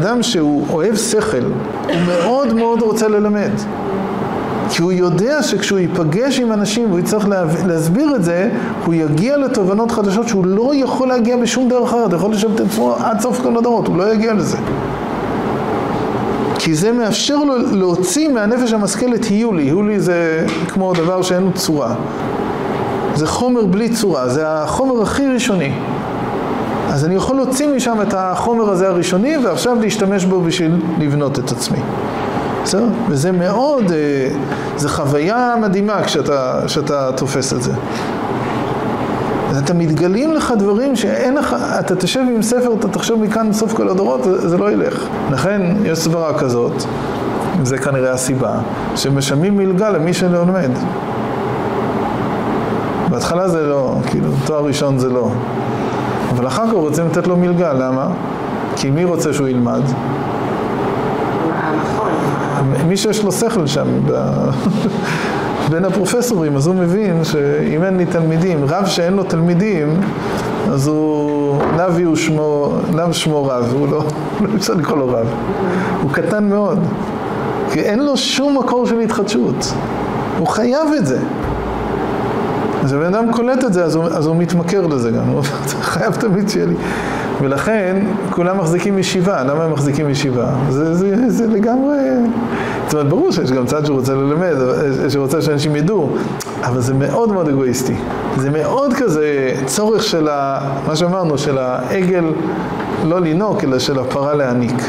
אדם שהוא אוהב שכל, הוא מאוד מאוד רוצה ללמד. כי הוא יודע שכשהוא ייפגש עם אנשים והוא יצטרך להסביר את זה, הוא יגיע לתובנות חדשות שהוא לא יכול להגיע בשום דרך אחרת. הוא יכול לשבת את עצמו עד סוף כל הדורות, הוא לא יגיע לזה. כי זה מאפשר לו להוציא מהנפש המשכלת היולי. היולי זה כמו דבר שאין לו צורה. זה חומר בלי צורה, זה החומר הכי ראשוני. אז אני יכול להוציא משם את החומר הזה הראשוני ועכשיו להשתמש בו בשביל לבנות את עצמי. בסדר? וזה מאוד, זה חוויה מדהימה כשאתה תופס את זה. אז אתה מתגלים לך דברים שאין לך, אתה תשב עם ספר, אתה תחשוב מכאן בסוף כל הדורות, זה לא ילך. לכן יש סברה כזאת, וזה כנראה הסיבה, שמשלמים מלגה למי שלומד. בהתחלה זה לא, כאילו, תואר ראשון זה לא. אבל אחר כך רוצים לתת לו מלגה, למה? כי מי רוצה שהוא ילמד? מי שיש לו שכל שם, בין הפרופסורים, אז הוא מבין שאם אין לי תלמידים, רב שאין לו תלמידים, אז הוא, נבי הוא שמו, נב שמו רב, הוא לא, לא אפשר לקרוא לו רב. הוא קטן מאוד, כי אין לו שום מקור של התחדשות. הוא חייב את זה. אז הבן אדם קולט את זה, אז הוא, אז הוא מתמכר לזה גם, הוא חייב תמיד שיהיה לי. ולכן כולם מחזיקים ישיבה, למה הם מחזיקים ישיבה? זה, זה, זה לגמרי... זאת אומרת, ברור שיש גם צד שרוצה ללמד, שרוצה שאנשים ידעו, אבל זה מאוד מאוד אגואיסטי. זה מאוד כזה צורך של ה... מה שאמרנו, של העגל לא לינוק, אלא של הפרה להעניק.